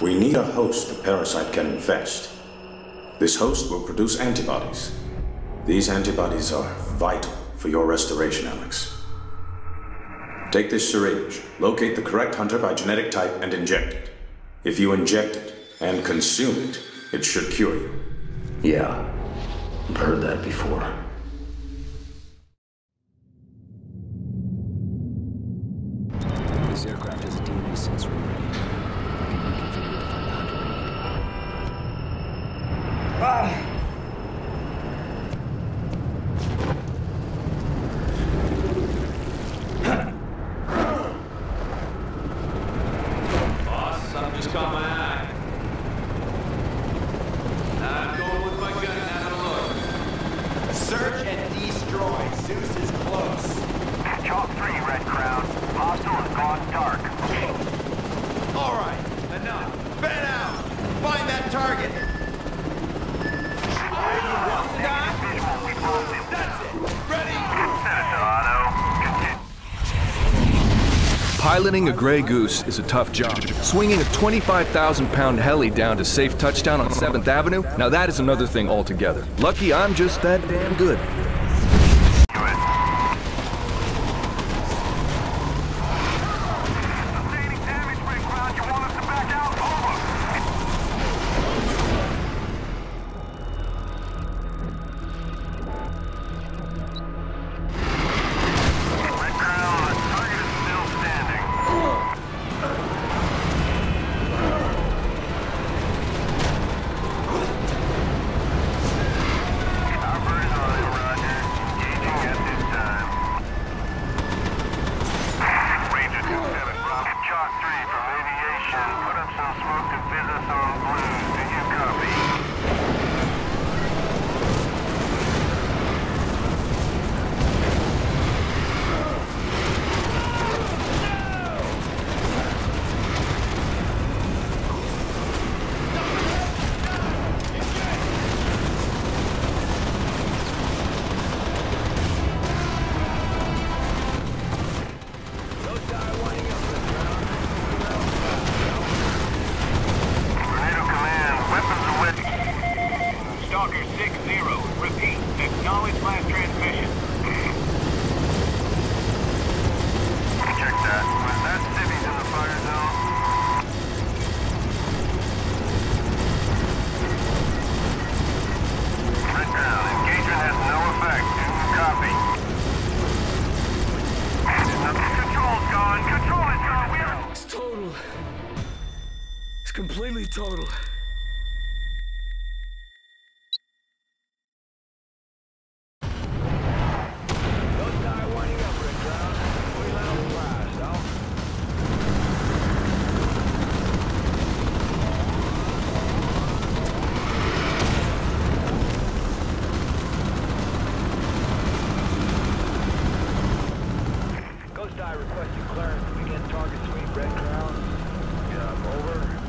We need a host the parasite can infest. This host will produce antibodies. These antibodies are vital for your restoration, Alex. Take this syringe, locate the correct hunter by genetic type, and inject it. If you inject it and consume it, it should cure you. Yeah, I've heard that before. This aircraft has a DNA sensor array. Ah. Piloting a Grey Goose is a tough job. Swinging a 25,000 pound heli down to safe touchdown on 7th Avenue, now that is another thing altogether. Lucky I'm just that damn good. Completely total. Requesting clearance to begin target sweep Red Crown. Job over.